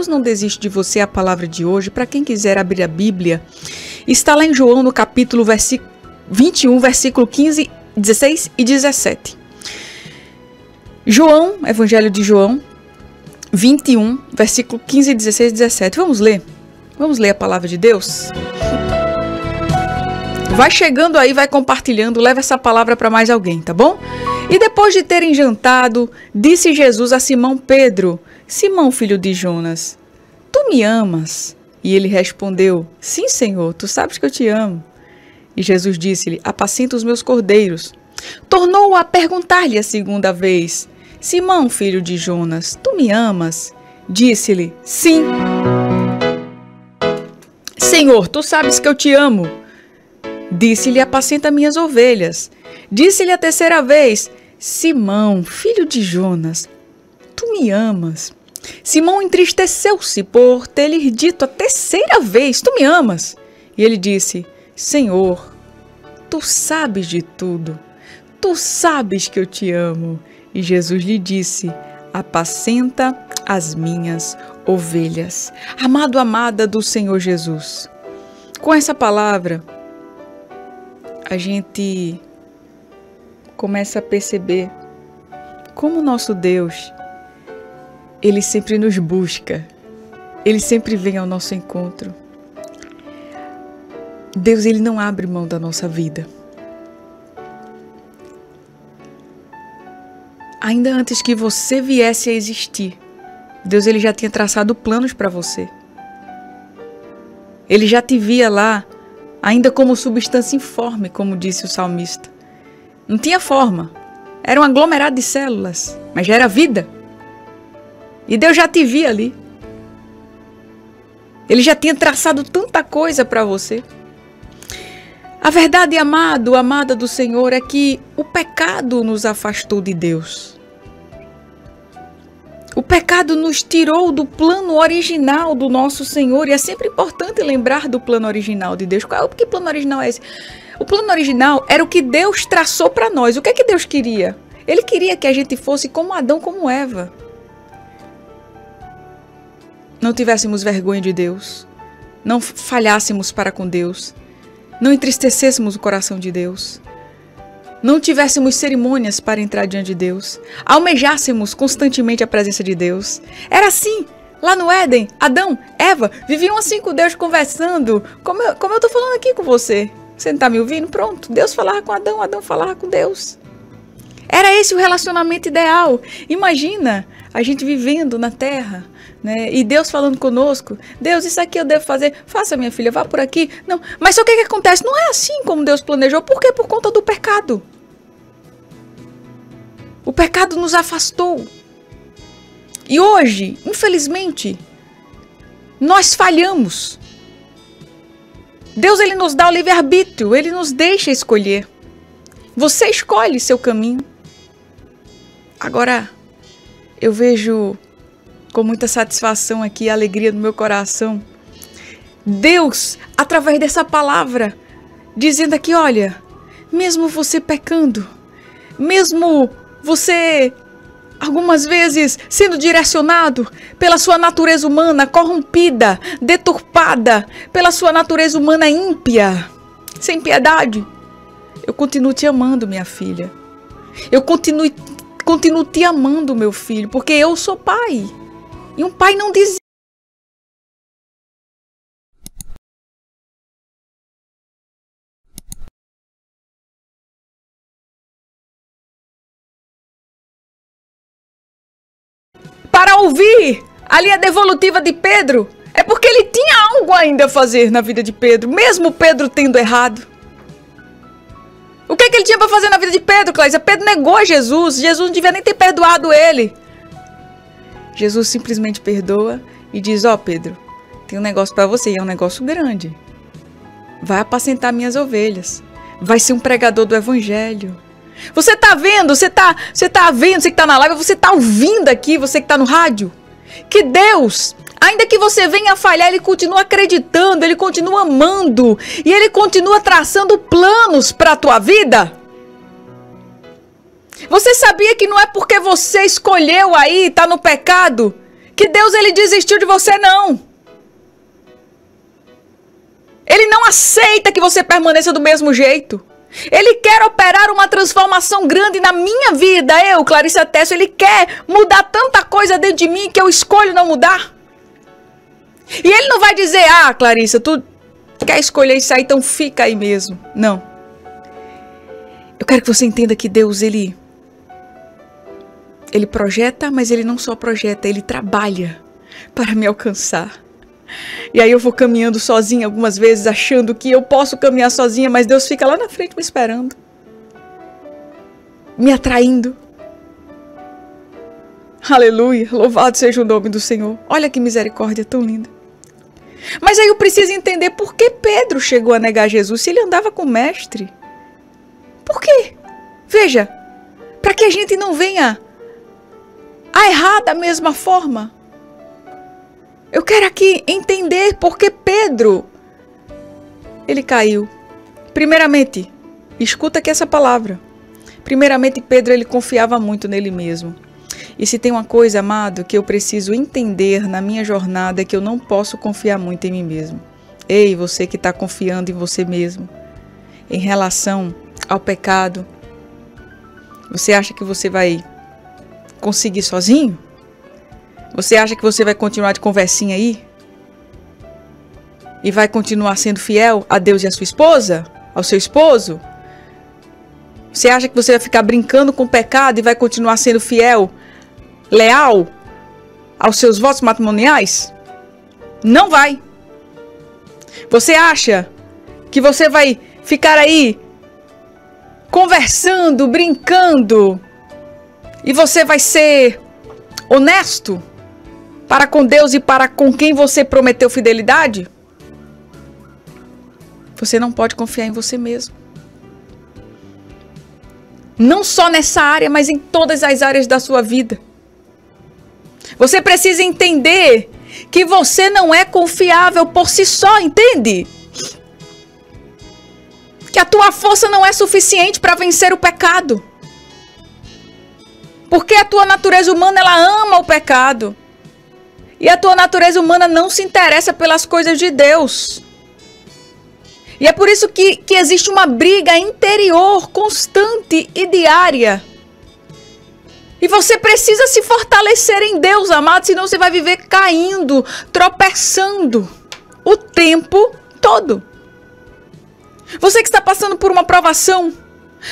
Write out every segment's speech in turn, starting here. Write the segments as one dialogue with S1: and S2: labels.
S1: Deus não desiste de você, a palavra de hoje, para quem quiser abrir a Bíblia, está lá em João no capítulo 21, versículo 15, 16 e 17. João, Evangelho de João, 21, versículo 15, 16 e 17. Vamos ler? Vamos ler a palavra de Deus? Vai chegando aí, vai compartilhando, leva essa palavra para mais alguém, tá bom? E depois de terem jantado, disse Jesus a Simão Pedro: Simão, filho de Jonas, tu me amas? E ele respondeu: Sim, Senhor, tu sabes que eu te amo. E Jesus disse-lhe: Apacenta os meus cordeiros. Tornou a perguntar-lhe a segunda vez: Simão, filho de Jonas, tu me amas? Disse-lhe: Sim. Senhor, tu sabes que eu te amo. Disse-lhe: Apacenta minhas ovelhas. Disse-lhe a terceira vez: Simão, filho de Jonas, tu me amas? Simão entristeceu-se por ter lhe dito a terceira vez: Tu me amas? E ele disse: Senhor, tu sabes de tudo. Tu sabes que eu te amo. E Jesus lhe disse: Apacenta as minhas ovelhas. Amado, amada do Senhor Jesus. Com essa palavra, a gente começa a perceber como nosso Deus, ele sempre nos busca, ele sempre vem ao nosso encontro. Deus, ele não abre mão da nossa vida. Ainda antes que você viesse a existir, Deus ele já tinha traçado planos para você. Ele já te via lá, ainda como substância informe, como disse o salmista. Não tinha forma. Era um aglomerado de células, mas já era vida. E Deus já te via ali. Ele já tinha traçado tanta coisa para você. A verdade, amado, amada do Senhor, é que o pecado nos afastou de Deus. O pecado nos tirou do plano original do nosso Senhor e é sempre importante lembrar do plano original de Deus. Qual, que plano original é esse? O plano original era o que Deus traçou para nós. O que é que Deus queria? Ele queria que a gente fosse como Adão, como Eva. Não tivéssemos vergonha de Deus, não falhássemos para com Deus, não entristecêssemos o coração de Deus, não tivéssemos cerimônias para entrar diante de Deus, almejássemos constantemente a presença de Deus. Era assim. Lá no Éden, Adão, Eva viviam assim com Deus conversando, como eu, como eu tô falando aqui com você. Você não está me ouvindo? Pronto. Deus falava com Adão, Adão falava com Deus. Era esse o relacionamento ideal. Imagina a gente vivendo na terra, né? E Deus falando conosco. Deus, isso aqui eu devo fazer. Faça, minha filha, vá por aqui. Não, mas o que, que acontece? Não é assim como Deus planejou. Por quê? Por conta do pecado. O pecado nos afastou. E hoje, infelizmente, nós falhamos. Deus ele nos dá o livre-arbítrio, ele nos deixa escolher. Você escolhe seu caminho. Agora, eu vejo com muita satisfação aqui alegria no meu coração. Deus, através dessa palavra, dizendo aqui: olha, mesmo você pecando, mesmo você algumas vezes sendo direcionado pela sua natureza humana corrompida, deturpada, pela sua natureza humana ímpia, sem piedade. Eu continuo te amando, minha filha. Eu continuo, continuo te amando, meu filho, porque eu sou pai. E um pai não diz para ouvir ali a devolutiva de Pedro, é porque ele tinha algo ainda a fazer na vida de Pedro, mesmo Pedro tendo errado. O que, é que ele tinha para fazer na vida de Pedro, Cláudia? Pedro negou Jesus. Jesus não devia nem ter perdoado ele. Jesus simplesmente perdoa e diz: Ó, oh, Pedro, tem um negócio para você e é um negócio grande. Vai apacentar minhas ovelhas. Vai ser um pregador do evangelho. Você tá vendo? Você tá, você tá vendo? Você que tá na live, você tá ouvindo aqui, você que tá no rádio? Que Deus, ainda que você venha falhar, ele continua acreditando, ele continua amando e ele continua traçando planos para a tua vida. Você sabia que não é porque você escolheu aí, tá no pecado, que Deus ele desistiu de você não. Ele não aceita que você permaneça do mesmo jeito. Ele quer operar uma transformação grande na minha vida. Eu, Clarissa Tesso, ele quer mudar tanta coisa dentro de mim que eu escolho não mudar. E ele não vai dizer, ah, Clarissa, tu quer escolher isso aí, então fica aí mesmo. Não. Eu quero que você entenda que Deus, ele. Ele projeta, mas ele não só projeta, ele trabalha para me alcançar. E aí eu vou caminhando sozinha algumas vezes, achando que eu posso caminhar sozinha, mas Deus fica lá na frente me esperando, me atraindo. Aleluia, louvado seja o nome do Senhor. Olha que misericórdia tão linda. Mas aí eu preciso entender por que Pedro chegou a negar Jesus se ele andava com o mestre. Por quê? Veja, para que a gente não venha a errar da mesma forma. Eu quero aqui entender por que Pedro ele caiu. Primeiramente, escuta aqui essa palavra. Primeiramente, Pedro ele confiava muito nele mesmo. E se tem uma coisa, amado, que eu preciso entender na minha jornada é que eu não posso confiar muito em mim mesmo. Ei, você que está confiando em você mesmo, em relação ao pecado, você acha que você vai conseguir sozinho? Você acha que você vai continuar de conversinha aí? E vai continuar sendo fiel a Deus e a sua esposa? Ao seu esposo? Você acha que você vai ficar brincando com o pecado e vai continuar sendo fiel, leal aos seus votos matrimoniais? Não vai. Você acha que você vai ficar aí conversando, brincando e você vai ser honesto? para com Deus e para com quem você prometeu fidelidade? Você não pode confiar em você mesmo. Não só nessa área, mas em todas as áreas da sua vida. Você precisa entender que você não é confiável por si só, entende? Que a tua força não é suficiente para vencer o pecado. Porque a tua natureza humana ela ama o pecado. E a tua natureza humana não se interessa pelas coisas de Deus. E é por isso que, que existe uma briga interior constante e diária. E você precisa se fortalecer em Deus, amado, senão você vai viver caindo, tropeçando o tempo todo. Você que está passando por uma provação,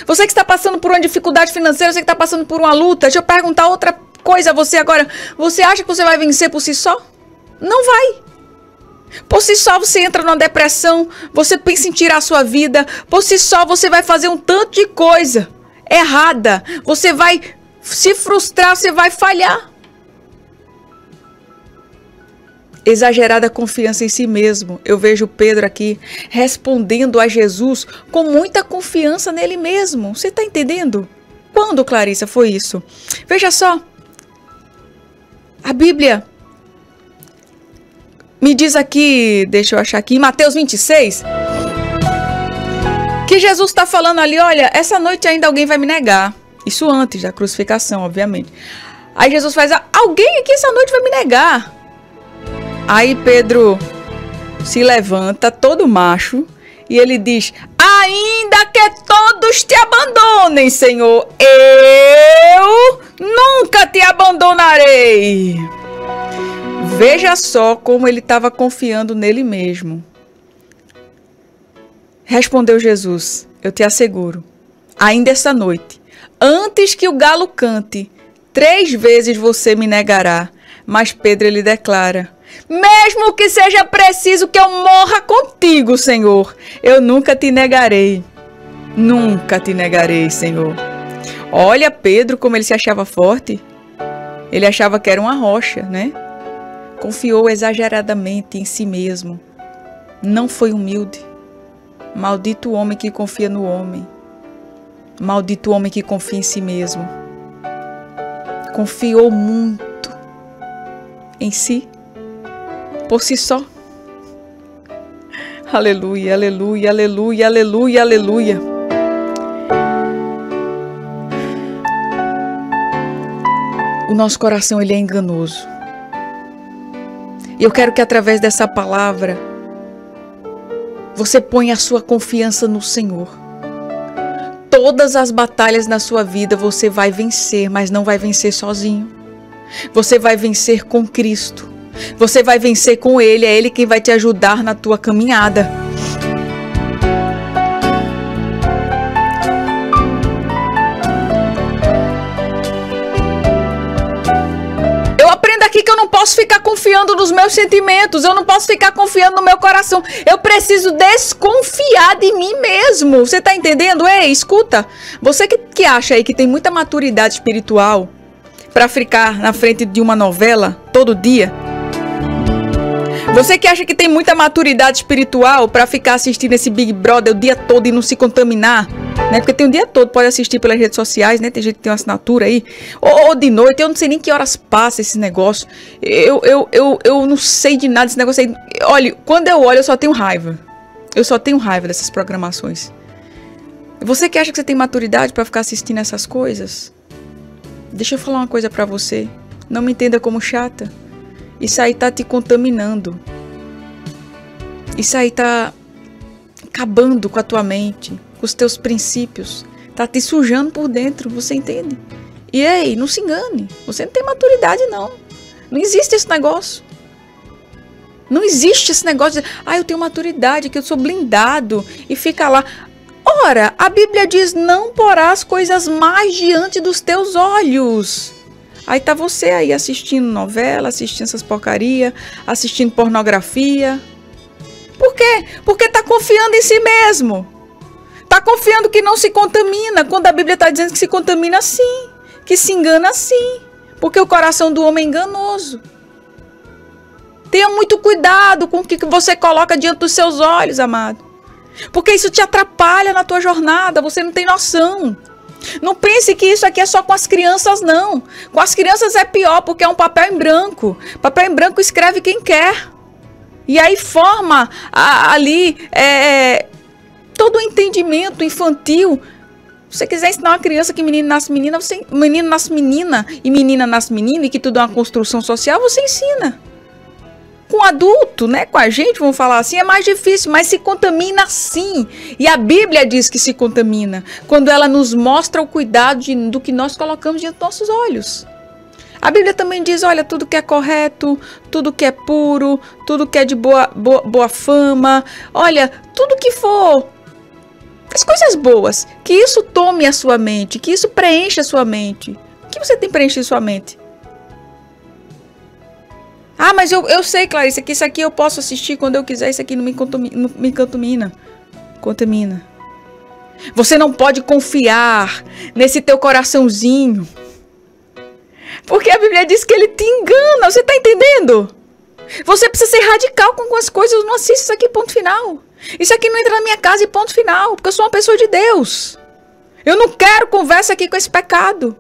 S1: você que está passando por uma dificuldade financeira, você que está passando por uma luta, deixa eu perguntar outra coisa a você agora. Você acha que você vai vencer por si só? Não vai. Por si só você entra numa depressão, você pensa em tirar a sua vida, por si só você vai fazer um tanto de coisa errada, você vai se frustrar, você vai falhar. Exagerada confiança em si mesmo. Eu vejo Pedro aqui respondendo a Jesus com muita confiança nele mesmo. Você está entendendo? Quando, Clarissa, foi isso? Veja só. A Bíblia me diz aqui, deixa eu achar aqui, em Mateus 26, que Jesus está falando ali: olha, essa noite ainda alguém vai me negar. Isso antes da crucificação, obviamente. Aí Jesus faz: alguém aqui essa noite vai me negar. Aí Pedro se levanta, todo macho, e ele diz: Ainda que todos te abandonem, Senhor, eu nunca te abandonarei. Veja só como ele estava confiando nele mesmo. Respondeu Jesus: Eu te asseguro, ainda esta noite, antes que o galo cante, três vezes você me negará. Mas Pedro ele declara: mesmo que seja preciso que eu morra contigo, Senhor, eu nunca te negarei. Nunca te negarei, Senhor. Olha Pedro como ele se achava forte. Ele achava que era uma rocha, né? Confiou exageradamente em si mesmo. Não foi humilde. Maldito homem que confia no homem. Maldito homem que confia em si mesmo. Confiou muito em si por si só. Aleluia, aleluia, aleluia, aleluia, aleluia. O nosso coração ele é enganoso. E eu quero que através dessa palavra você ponha a sua confiança no Senhor. Todas as batalhas na sua vida você vai vencer, mas não vai vencer sozinho. Você vai vencer com Cristo. Você vai vencer com Ele, é Ele quem vai te ajudar na tua caminhada. aqui que eu não posso ficar confiando nos meus sentimentos, eu não posso ficar confiando no meu coração. Eu preciso desconfiar de mim mesmo. Você tá entendendo? Ei, escuta. Você que, que acha aí que tem muita maturidade espiritual para ficar na frente de uma novela todo dia, você que acha que tem muita maturidade espiritual para ficar assistindo esse Big Brother o dia todo e não se contaminar, né? Porque tem um dia todo, pode assistir pelas redes sociais, né? Tem gente que tem uma assinatura aí. Ou, ou de noite, eu não sei nem que horas passa esse negócio. Eu, eu, eu, eu não sei de nada desse negócio aí. Olha, quando eu olho, eu só tenho raiva. Eu só tenho raiva dessas programações. Você que acha que você tem maturidade para ficar assistindo essas coisas? Deixa eu falar uma coisa para você. Não me entenda como chata. Isso aí tá te contaminando. Isso aí tá acabando com a tua mente, com os teus princípios. Tá te sujando por dentro, você entende? E ei, não se engane. Você não tem maturidade, não. Não existe esse negócio. Não existe esse negócio de, ah, eu tenho maturidade, que eu sou blindado e fica lá. Ora, a Bíblia diz: não porás coisas mais diante dos teus olhos. Aí tá você aí assistindo novela, assistindo essas porcaria, assistindo pornografia. Por quê? Porque tá confiando em si mesmo. Tá confiando que não se contamina, quando a Bíblia está dizendo que se contamina sim, que se engana sim, porque o coração do homem é enganoso. Tenha muito cuidado com o que você coloca diante dos seus olhos, amado. Porque isso te atrapalha na tua jornada, você não tem noção. Não pense que isso aqui é só com as crianças, não. Com as crianças é pior, porque é um papel em branco. Papel em branco escreve quem quer. E aí forma a, ali é, todo o entendimento infantil. Se você quiser ensinar uma criança que menino nasce menina, você, menino nasce menina e menina nasce menino e que tudo é uma construção social, você ensina com adulto, né, com a gente, vamos falar assim, é mais difícil, mas se contamina sim. E a Bíblia diz que se contamina quando ela nos mostra o cuidado de, do que nós colocamos diante dos nossos olhos. A Bíblia também diz: olha, tudo que é correto, tudo que é puro, tudo que é de boa, boa, boa fama, olha, tudo que for. As coisas boas, que isso tome a sua mente, que isso preencha a sua mente. O que você tem preenchido sua mente? Ah, mas eu, eu sei, Clarice, que isso aqui eu posso assistir quando eu quiser, isso aqui não me, não me contamina. Contamina. Você não pode confiar nesse teu coraçãozinho. Porque a Bíblia diz que ele te engana, você tá entendendo? Você precisa ser radical com as coisas, não assista isso aqui, ponto final. Isso aqui não entra na minha casa e ponto final, porque eu sou uma pessoa de Deus. Eu não quero conversa aqui com esse pecado.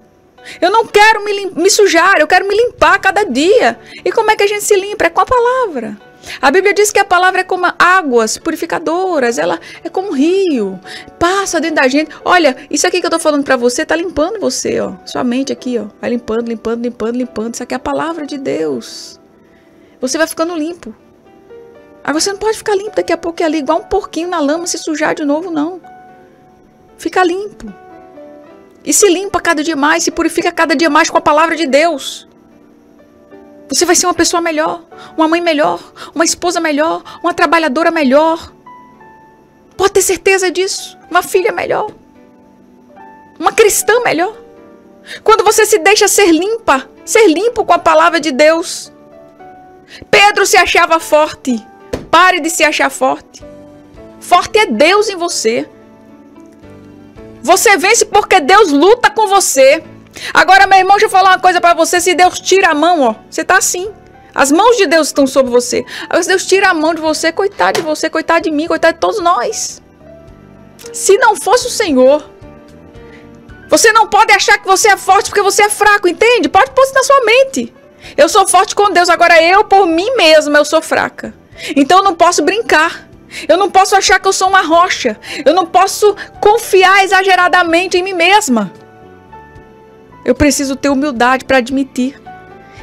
S1: Eu não quero me, me sujar, eu quero me limpar cada dia. E como é que a gente se limpa? É com a palavra. A Bíblia diz que a palavra é como águas purificadoras, ela é como um rio, passa dentro da gente. Olha, isso aqui que eu tô falando para você tá limpando você, ó. Sua mente aqui, ó. Vai limpando, limpando, limpando, limpando. Isso aqui é a palavra de Deus. Você vai ficando limpo. Agora você não pode ficar limpo daqui a pouco e ali igual um porquinho na lama se sujar de novo, não. Fica limpo. E se limpa cada dia mais, se purifica cada dia mais com a palavra de Deus. Você vai ser uma pessoa melhor, uma mãe melhor, uma esposa melhor, uma trabalhadora melhor. Pode ter certeza disso. Uma filha melhor. Uma cristã melhor. Quando você se deixa ser limpa, ser limpo com a palavra de Deus. Pedro se achava forte. Pare de se achar forte. Forte é Deus em você. Você vence porque Deus luta com você. Agora, meu irmão, deixa eu falar uma coisa para você. Se Deus tira a mão, ó, você tá assim. As mãos de Deus estão sobre você. Agora, se Deus tira a mão de você, coitado de você, coitado de mim, coitado de todos nós. Se não fosse o Senhor, você não pode achar que você é forte porque você é fraco, entende? Pode pôr isso na sua mente. Eu sou forte com Deus, agora eu, por mim mesma, eu sou fraca. Então eu não posso brincar. Eu não posso achar que eu sou uma rocha. Eu não posso confiar exageradamente em mim mesma. Eu preciso ter humildade para admitir.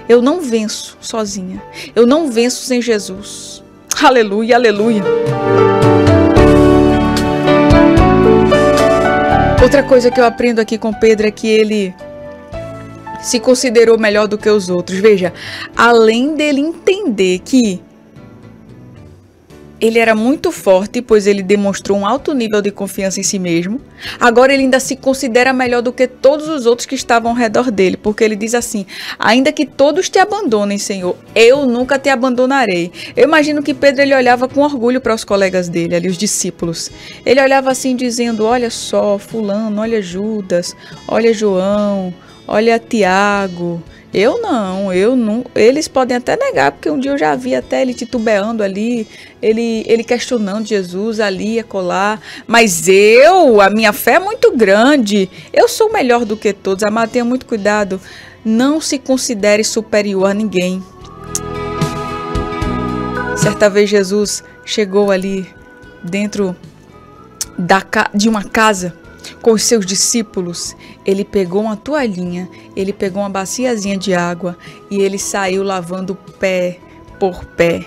S1: Eu não venço sozinha. Eu não venço sem Jesus. Aleluia, aleluia. Outra coisa que eu aprendo aqui com Pedro é que ele se considerou melhor do que os outros. Veja, além dele entender que ele era muito forte, pois ele demonstrou um alto nível de confiança em si mesmo. Agora ele ainda se considera melhor do que todos os outros que estavam ao redor dele, porque ele diz assim: Ainda que todos te abandonem, Senhor, eu nunca te abandonarei. Eu imagino que Pedro ele olhava com orgulho para os colegas dele, ali, os discípulos. Ele olhava assim, dizendo: Olha só, Fulano, olha Judas, olha João, olha Tiago. Eu não, eu não. Eles podem até negar, porque um dia eu já vi até ele titubeando ali, ele, ele questionando Jesus ali, colar. Mas eu, a minha fé é muito grande. Eu sou melhor do que todos. Amado, tenha muito cuidado. Não se considere superior a ninguém. Certa vez Jesus chegou ali dentro da, de uma casa com os seus discípulos, ele pegou uma toalhinha, ele pegou uma baciazinha de água e ele saiu lavando pé por pé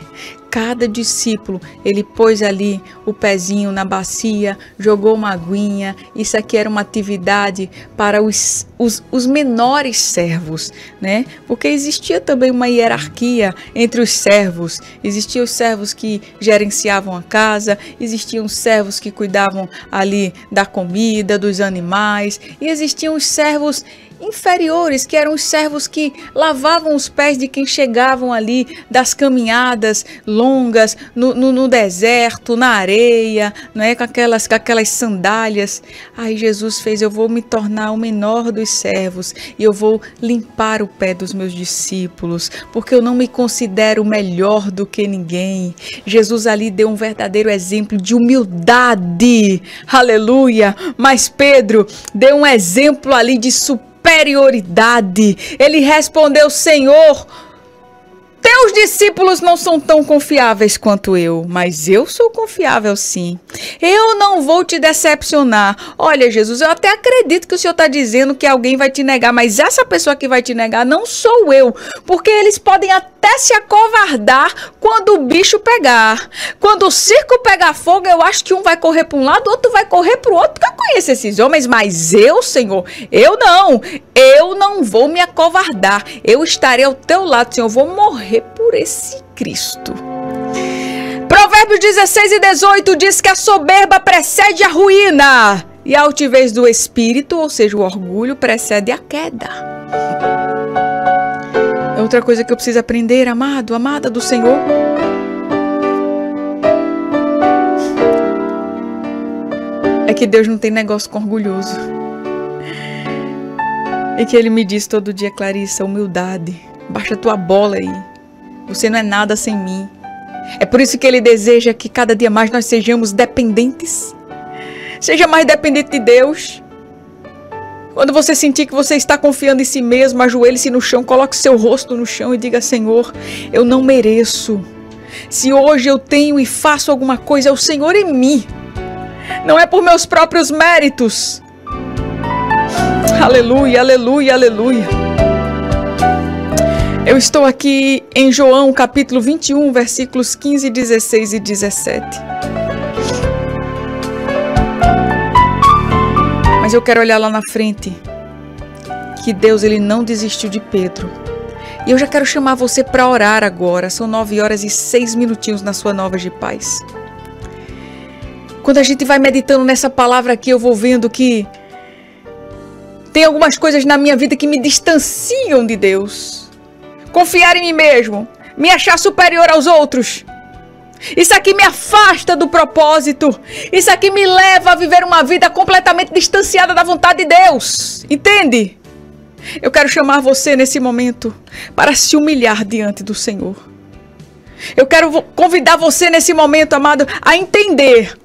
S1: cada discípulo, ele pôs ali o pezinho na bacia, jogou uma aguinha. Isso aqui era uma atividade para os, os, os menores servos, né? Porque existia também uma hierarquia entre os servos. Existiam os servos que gerenciavam a casa, existiam os servos que cuidavam ali da comida, dos animais, e existiam os servos inferiores, que eram os servos que lavavam os pés de quem chegavam ali das caminhadas longas no, no, no deserto, na areia, não é? com, aquelas, com aquelas sandálias. Aí Jesus fez: Eu vou me tornar o menor dos servos e eu vou limpar o pé dos meus discípulos, porque eu não me considero melhor do que ninguém. Jesus ali deu um verdadeiro exemplo de humildade, aleluia. Mas Pedro deu um exemplo ali de superação superioridade. Ele respondeu: Senhor, teus discípulos não são tão confiáveis quanto eu, mas eu sou confiável sim. Eu não vou te decepcionar. Olha, Jesus, eu até acredito que o Senhor está dizendo que alguém vai te negar, mas essa pessoa que vai te negar não sou eu, porque eles podem até se acovardar quando o bicho pegar. Quando o circo pegar fogo, eu acho que um vai correr para um lado, o outro vai correr para o outro, porque eu conheço esses homens, mas eu, Senhor, eu não. Eu não vou me acovardar. Eu estarei ao teu lado, Senhor. Eu vou morrer por esse Cristo. Provérbios 16 e 18 diz que a soberba precede a ruína e a altivez do espírito, ou seja, o orgulho, precede a queda. É outra coisa que eu preciso aprender, amado, amada do Senhor. É que Deus não tem negócio com orgulhoso. E que Ele me diz todo dia, Clarissa, humildade. Baixa tua bola aí. Você não é nada sem mim. É por isso que ele deseja que cada dia mais nós sejamos dependentes. Seja mais dependente de Deus. Quando você sentir que você está confiando em si mesmo, ajoelhe-se no chão, coloque seu rosto no chão e diga: Senhor, eu não mereço. Se hoje eu tenho e faço alguma coisa, é o Senhor em mim. Não é por meus próprios méritos. Aleluia, aleluia, aleluia. Eu estou aqui em João capítulo 21, versículos 15, 16 e 17. Mas eu quero olhar lá na frente que Deus ele não desistiu de Pedro. E eu já quero chamar você para orar agora. São nove horas e seis minutinhos na sua nova de paz. Quando a gente vai meditando nessa palavra aqui, eu vou vendo que tem algumas coisas na minha vida que me distanciam de Deus confiar em mim mesmo, me achar superior aos outros. Isso aqui me afasta do propósito. Isso aqui me leva a viver uma vida completamente distanciada da vontade de Deus. Entende? Eu quero chamar você nesse momento para se humilhar diante do Senhor. Eu quero convidar você nesse momento, amado, a entender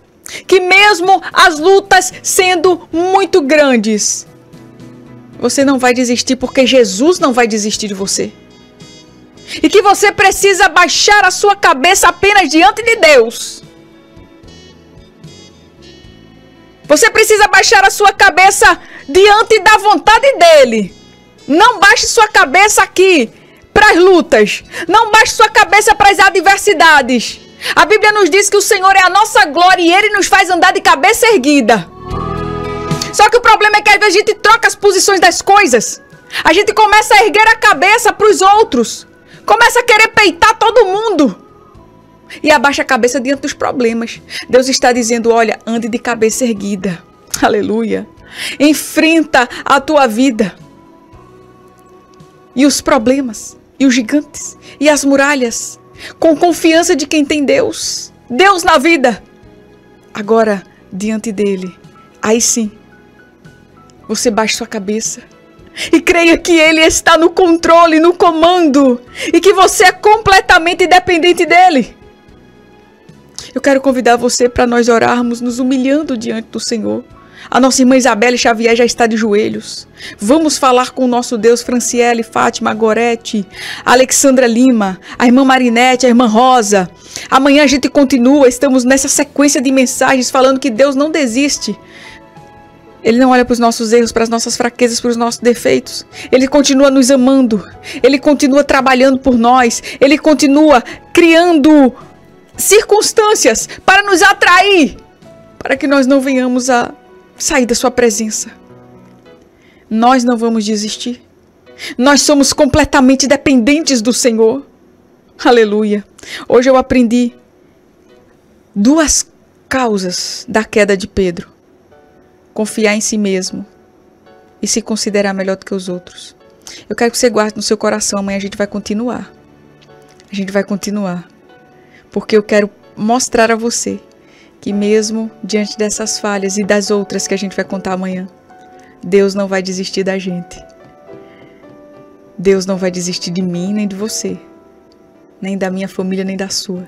S1: que mesmo as lutas sendo muito grandes, você não vai desistir porque Jesus não vai desistir de você e que você precisa baixar a sua cabeça apenas diante de Deus. Você precisa baixar a sua cabeça diante da vontade dele. Não baixe sua cabeça aqui para as lutas. Não baixe sua cabeça para as adversidades. A Bíblia nos diz que o Senhor é a nossa glória e Ele nos faz andar de cabeça erguida. Só que o problema é que às vezes a gente troca as posições das coisas. A gente começa a erguer a cabeça para os outros. Começa a querer peitar todo mundo. E abaixa a cabeça diante dos problemas. Deus está dizendo: olha, ande de cabeça erguida. Aleluia. Enfrenta a tua vida. E os problemas, e os gigantes, e as muralhas com confiança de quem tem Deus, Deus na vida. Agora, diante dele, aí sim, você baixa sua cabeça e creia que ele está no controle, no comando e que você é completamente dependente dele. Eu quero convidar você para nós orarmos, nos humilhando diante do Senhor. A nossa irmã Isabelle Xavier já está de joelhos. Vamos falar com o nosso Deus, Franciele, Fátima, Gorete, Alexandra Lima, a irmã Marinete, a irmã Rosa. Amanhã a gente continua, estamos nessa sequência de mensagens falando que Deus não desiste. Ele não olha para os nossos erros, para as nossas fraquezas, para os nossos defeitos. Ele continua nos amando. Ele continua trabalhando por nós. Ele continua criando circunstâncias para nos atrair, para que nós não venhamos a sair da Sua presença. Nós não vamos desistir. Nós somos completamente dependentes do Senhor. Aleluia. Hoje eu aprendi duas causas da queda de Pedro: confiar em si mesmo e se considerar melhor do que os outros. Eu quero que você guarde no seu coração. Amanhã a gente vai continuar. A gente vai continuar. Porque eu quero mostrar a você que mesmo diante dessas falhas e das outras que a gente vai contar amanhã, Deus não vai desistir da gente. Deus não vai desistir de mim nem de você, nem da minha família nem da sua.